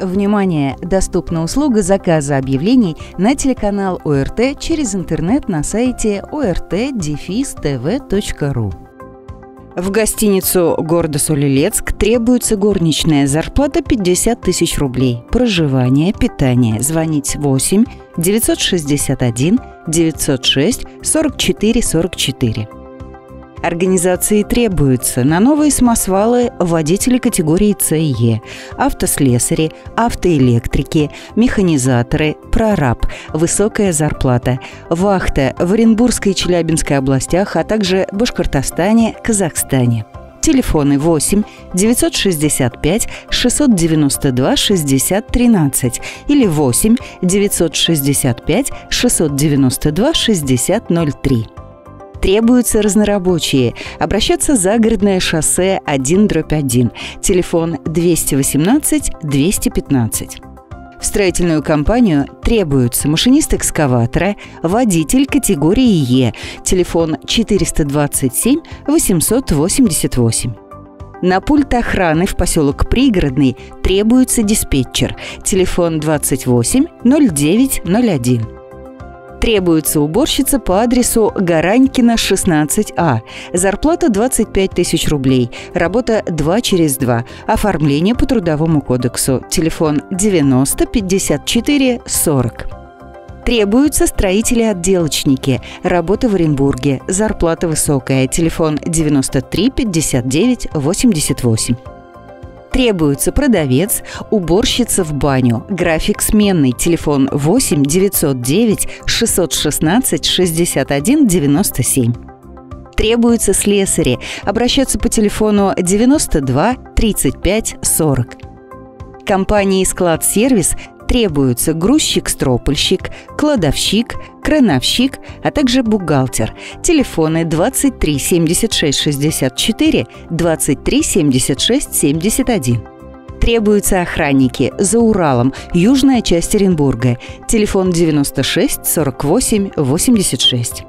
Внимание! Доступна услуга заказа объявлений на телеканал ОРТ через интернет на сайте ort-tv.ru. В гостиницу города Солилецк требуется горничная зарплата 50 тысяч рублей. Проживание, питание. Звонить 8 961 906 44 44. Организации требуются на новые самосвалы водители категории С и Е, автослесари, автоэлектрики, механизаторы, прораб, высокая зарплата, вахта в Оренбургской и Челябинской областях, а также Башкортостане, Казахстане. Телефоны 8 965 692 60 13 или 8 965 692 60 03. Требуются разнорабочие. Обращаться за городное шоссе 1 дробь 1. Телефон 218 215. В строительную компанию требуются машинист экскаватора, водитель категории Е, телефон 427 888. На пульт охраны в поселок Пригородный требуется диспетчер, телефон 28 09 01. Требуется уборщица по адресу Гаранькина, 16А. Зарплата 25 тысяч рублей. Работа 2 через 2. Оформление по Трудовому кодексу. Телефон 90 54 40. Требуются строители-отделочники. Работа в Оренбурге. Зарплата высокая. Телефон 93 59 88. Требуется продавец, уборщица в баню. График сменный. Телефон 8 909 616 61 97 требуются слесари. Обращаться по телефону 92 35 40. Компании «Склад-сервис» требуются грузчик-стропольщик, кладовщик, крановщик, а также бухгалтер. Телефоны 23 76 64, 23 76 71. Требуются охранники за Уралом, южная часть Оренбурга. Телефон 96 48 86.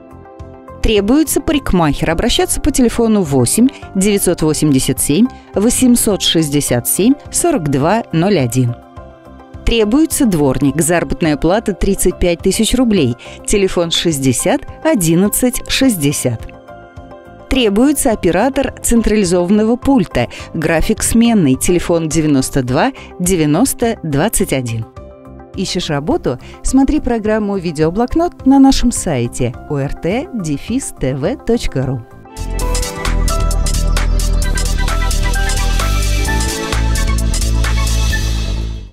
Требуется парикмахер. Обращаться по телефону 8 987 867 42 01. Требуется дворник. Заработная плата 35 тысяч рублей. Телефон 60 11 60. Требуется оператор централизованного пульта. График сменный. Телефон 92 90 21. Ищешь работу? Смотри программу «Видеоблокнот» на нашем сайте ort-tv.ru.